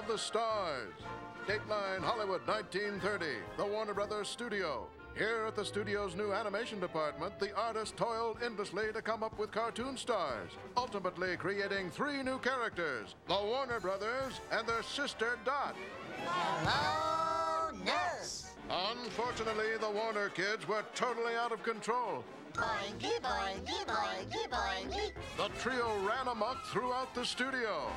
of the Stars. Dateline Hollywood 1930, the Warner Brothers Studio. Here at the studio's new animation department, the artist toiled endlessly to come up with cartoon stars, ultimately creating three new characters the Warner Brothers and their sister Dot. Hello, nurse. Unfortunately, the Warner kids were totally out of control. Boingy, boingy, boingy, boingy. The trio ran amok throughout the studio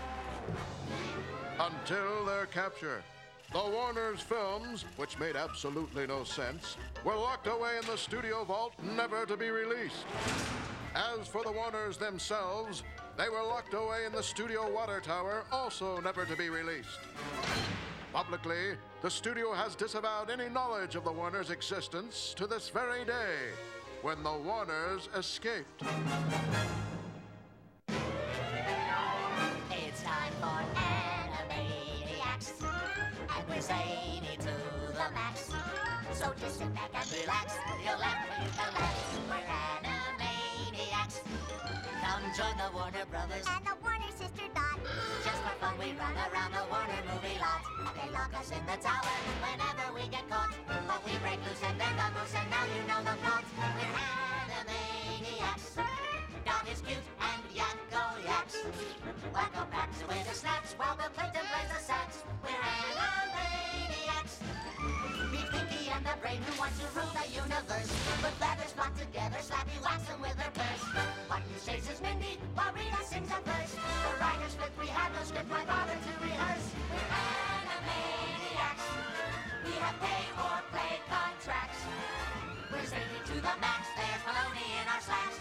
until their capture. The Warner's films, which made absolutely no sense, were locked away in the studio vault, never to be released. As for the Warners themselves, they were locked away in the studio water tower, also never to be released. Publicly, the studio has disavowed any knowledge of the Warners' existence to this very day, when the Warners escaped. The max. So just sit back and relax. You'll laugh with the laughs. We're Animaniacs. Come join the Warner Brothers. And the Warner sister Dot. Just for fun, we run around the Warner movie lot. They lock us in the tower whenever we get caught. But we break loose and bend the moose, and now you know the plot. We're Animaniacs. Dot is cute Brain who wants to rule the universe. Goodfeathers flock together, slappy wax them with her purse. Button chases Mindy while Rita sings a verse. The writers split, we have no script, why bother to rehearse? We're Animaniacs. We have pay or play contracts. We're zany to the max, there's baloney in our slacks.